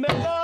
remember